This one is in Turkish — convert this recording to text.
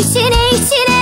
İçine içine.